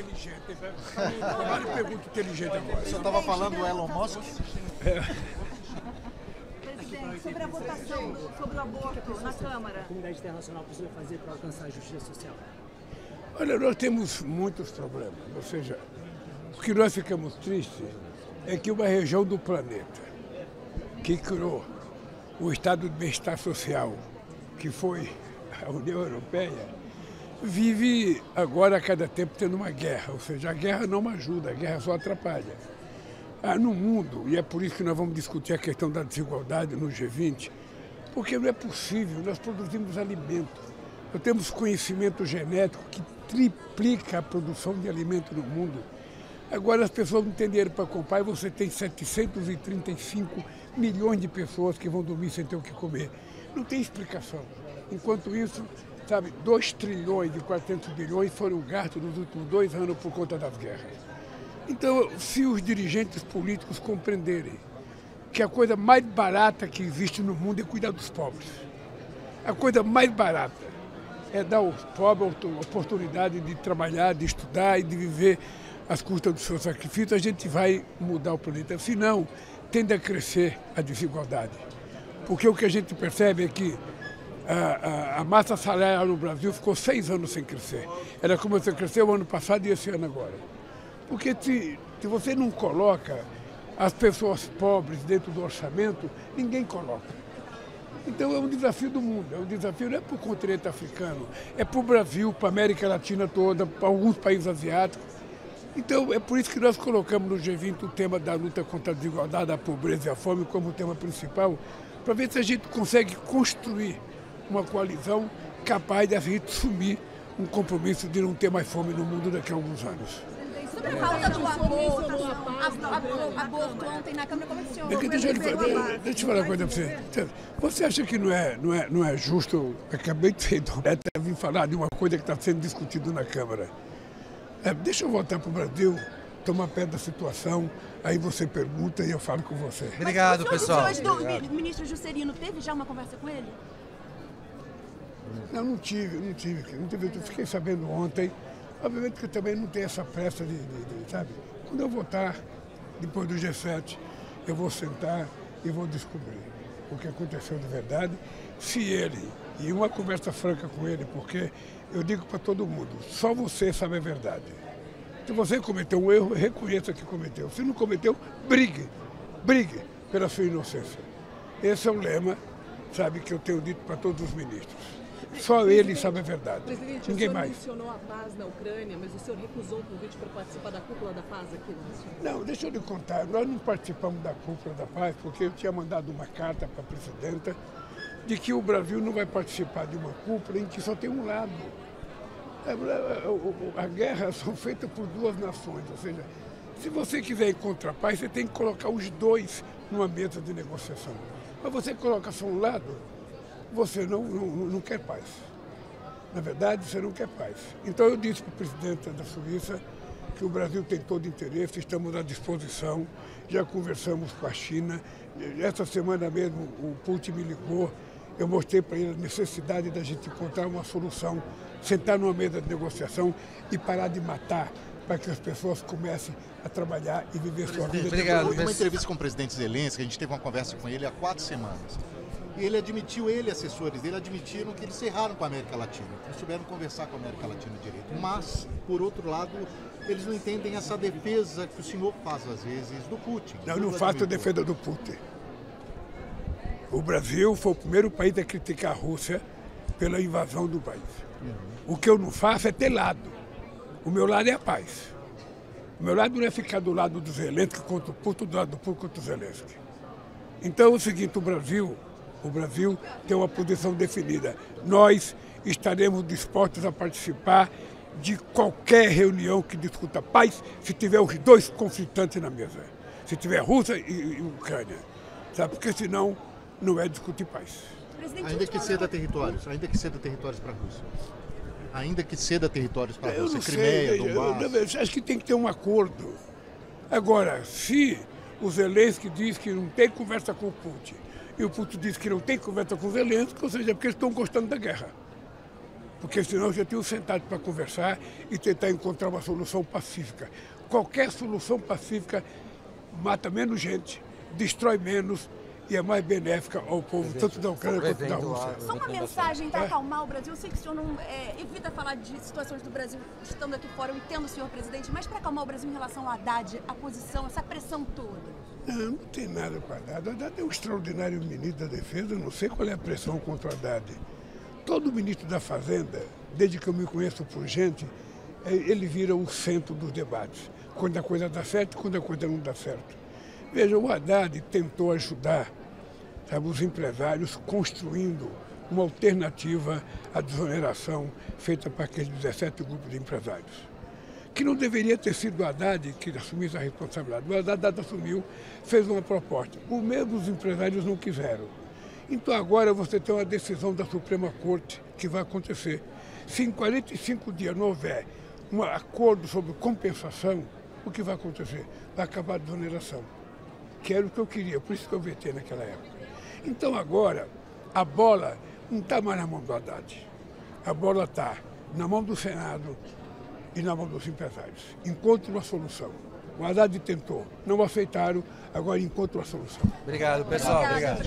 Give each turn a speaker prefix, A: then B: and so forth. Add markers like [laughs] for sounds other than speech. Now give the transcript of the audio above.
A: inteligente. Agora pergunta inteligente agora.
B: Você estava falando do Elon Musk?
C: Presidente, sobre a votação sobre o aborto na Câmara.
D: A comunidade internacional precisa fazer para alcançar a justiça social?
A: Olha, nós temos muitos problemas. Ou seja, o que nós ficamos tristes é que uma região do planeta que criou o Estado de Bem-Estar Social, que foi a União Europeia, vive agora a cada tempo tendo uma guerra. Ou seja, a guerra não ajuda, a guerra só atrapalha. Ah, no mundo, e é por isso que nós vamos discutir a questão da desigualdade no G20, porque não é possível, nós produzimos alimento, nós temos conhecimento genético que triplica a produção de alimento no mundo. Agora as pessoas não têm dinheiro para comprar e você tem 735 milhões de pessoas que vão dormir sem ter o que comer. Não tem explicação. Enquanto isso, sabe, 2 trilhões e 400 bilhões foram gastos nos últimos dois anos por conta das guerras. Então, se os dirigentes políticos compreenderem que a coisa mais barata que existe no mundo é cuidar dos pobres, a coisa mais barata é dar aos pobres a oportunidade de trabalhar, de estudar e de viver às custas do seu sacrifício, a gente vai mudar o planeta. Se não, tende a crescer a desigualdade. Porque o que a gente percebe é que a, a, a massa salarial no Brasil ficou seis anos sem crescer. Ela começou a crescer o ano passado e esse ano agora. Porque se, se você não coloca as pessoas pobres dentro do orçamento, ninguém coloca. Então é um desafio do mundo, é um desafio não é para o continente africano, é para o Brasil, para a América Latina toda, para alguns países asiáticos. Então é por isso que nós colocamos no G20 o tema da luta contra a desigualdade, a pobreza e a fome como tema principal, para ver se a gente consegue construir uma coalizão capaz de a gente assumir um compromisso de não ter mais fome no mundo daqui a alguns anos.
C: Sobre a pauta do aborto, aborto, aborto ontem na Câmara começou.
A: Daqui, deixa, eu, falar- deixa eu falar uma coisa para você. Você acha que não é, não é, não é justo, eu acabei de ser até vir falar de uma coisa que está sendo discutida na Câmara. É, deixa eu voltar para o Brasil, tomar pé da situação, aí você pergunta e eu falo com você.
B: Obrigado,
C: Mas o
B: pessoal.
C: senhor do o ministro Juscelino teve já uma conversa com ele?
A: Não, não tive, não tive. Não tive eu fiquei sabendo ontem. Obviamente que eu também não tenho essa pressa de, de- de, sabe? Quando eu voltar, depois do G7, eu vou sentar e vou descobrir o que aconteceu de verdade. Se ele, e uma conversa franca com ele, porque eu digo para todo mundo, só você sabe a verdade. Se você cometeu um erro, reconheça que cometeu. Se não cometeu, brigue. Brigue pela sua inocência. Esse é o lema, sabe, que eu tenho dito para todos os ministros. Só ele sabe a verdade.
E: Presidente,
A: Ninguém
E: o senhor
A: mais.
E: mencionou a paz na Ucrânia, mas o senhor recusou o convite para participar da cúpula da paz aqui no Brasil.
A: Não, deixa eu lhe contar. Nós não participamos da cúpula da paz porque eu tinha mandado uma carta para a presidenta de que o Brasil não vai participar de uma cúpula em que só tem um lado. É, é, o- A guerra [laughs] são feitas por duas nações, ou seja, se você quiser encontrar paz, você tem que colocar os dois numa mesa de negociação. Mas você coloca só um lado, você não, não, não quer paz. Na verdade, você não quer paz. Então eu disse para o presidente da Suíça que o Brasil tem todo interesse, estamos à disposição, já conversamos com a China. Essa semana mesmo o Putin me ligou, eu mostrei para ele a necessidade da gente encontrar uma solução, sentar numa mesa de negociação e parar de matar para que as pessoas comecem a trabalhar e viver sua vida.
B: Obrigado.
A: depois.
B: Uma entrevista com o presidente Zelensky, a gente teve uma conversa com ele há quatro semanas. E ele admitiu, ele e assessores dele admitiram que eles erraram com a América Latina. Eles souberam conversar com a América Latina direito. Mas, por outro lado, eles não entendem essa defesa que o senhor faz às vezes do Putin.
A: Não, não faço a defesa do Putin. O Brasil foi o primeiro país a criticar a Rússia pela invasão do país. O que eu não faço é ter lado. O meu lado é a paz. O meu lado não é ficar do lado do Zelensky contra o Putin, do lado do Putin contra o Zelensky. Então é o seguinte, o Brasil, o Brasil tem uma posição definida. Nós estaremos dispostos a participar de qualquer reunião que discuta paz, se tiver os dois conflitantes na mesa. Se tiver Rússia e, e Ucrânia. Sabe? Porque senão não é discutir paz.
C: Presidente,
B: Ainda que ceda territórios, ainda que ceda territórios para a Rússia. Ainda que ceda territórios para a Rússia, Crimeia,
A: eu,
B: Donbass.
A: eu acho que tem que ter um acordo. Agora, se o Zelensky diz que não tem conversa com o Putin e o Putin diz que não tem conversa com Zelensky, ou seja, é porque eles estão gostando da guerra. porque senão já tinham sentado para conversar e tentar encontrar uma solução pacífica. Qualquer solução pacífica mata menos gente, destrói menos e é mais benéfica ao povo, tanto da Ucrânia quanto da Rússia.
C: Só uma mensagem para acalmar o Brasil. Eu sei que o senhor não é, evita falar de situações do Brasil estando aqui fora, eu entendo, senhor presidente, mas para acalmar o Brasil em relação ao Haddad, a posição, essa pressão toda.
A: Não, não tem nada com Haddad. Haddad é um extraordinário ministro da Defesa, não sei qual é a pressão contra o Haddad. Todo ministro da Fazenda, desde que eu me conheço por gente, é, ele vira o centro dos debates. Quando a coisa dá certo quando a coisa não dá certo. Veja, o Haddad tentou ajudar sabe, os empresários construindo uma alternativa à desoneração feita para aqueles 17 grupos de empresários. Que não deveria ter sido o Haddad que assumisse a responsabilidade. O Haddad assumiu, fez uma proposta. O mesmo os empresários não quiseram. Então agora você tem uma decisão da Suprema Corte que vai acontecer. Se em 45 dias não houver um acordo sobre compensação, o que vai acontecer? Vai acabar a desoneração que era o que eu queria, por isso que eu vetei naquela época. Então agora, a bola não está mais na mão do Haddad. A bola está na mão do Senado e na mão dos empresários. Encontre uma solução. O Haddad tentou, não aceitaram, agora encontre uma solução.
F: Obrigado, pessoal. Obrigado.